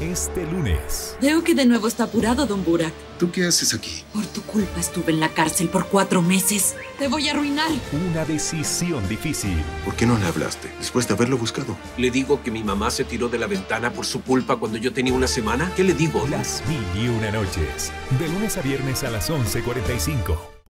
este lunes. Veo que de nuevo está apurado, don Burak. ¿Tú qué haces aquí? Por tu culpa estuve en la cárcel por cuatro meses. Te voy a arruinar. Una decisión difícil. ¿Por qué no le hablaste después de haberlo buscado? ¿Le digo que mi mamá se tiró de la ventana por su culpa cuando yo tenía una semana? ¿Qué le digo? Las mil y una noches. De lunes a viernes a las 11.45.